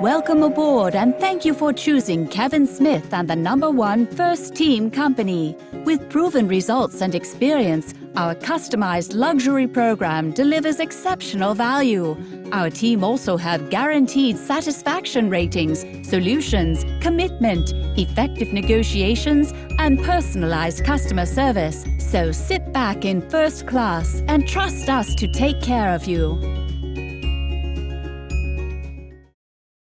Welcome aboard and thank you for choosing Kevin Smith and the number one first team company. With proven results and experience, our customized luxury program delivers exceptional value. Our team also have guaranteed satisfaction ratings, solutions, commitment, effective negotiations, and personalized customer service. So sit back in first class and trust us to take care of you.